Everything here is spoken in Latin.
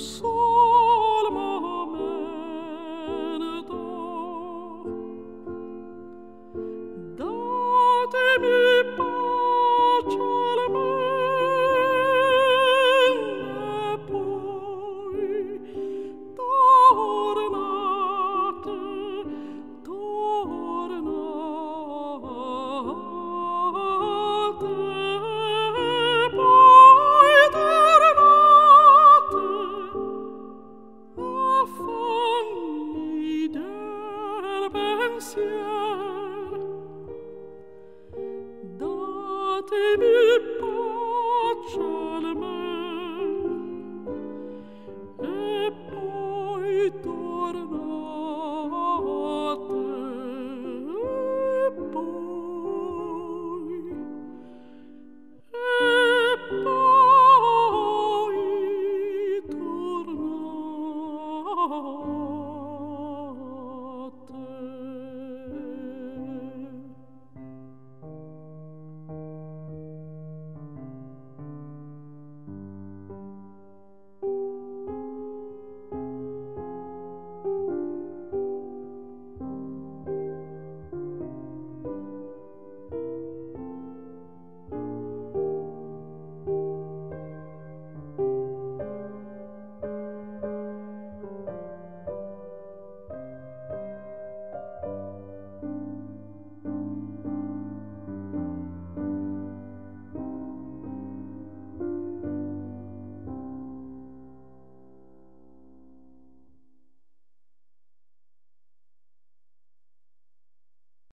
说 pensier datemi